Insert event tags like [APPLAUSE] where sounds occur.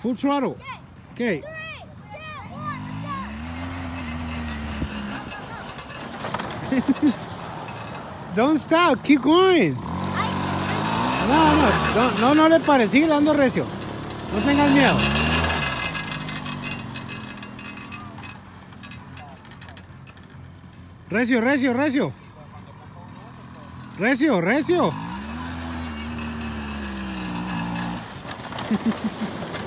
Full throttle. Okay. [LAUGHS] Don't stop. Keep going. No, no, no, no, no le pare. Sigue dando recio. No tengas miedo. Recio, recio, recio. Recio, recio. [LAUGHS]